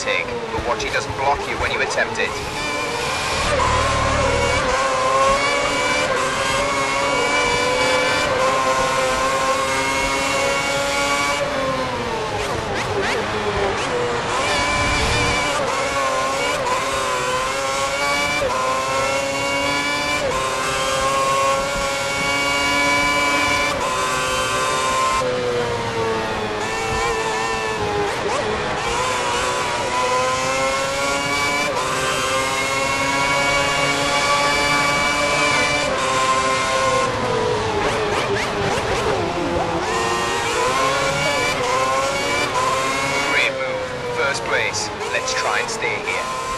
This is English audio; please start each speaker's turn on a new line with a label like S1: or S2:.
S1: take, but watch he doesn't block you when you attempt it. staying here.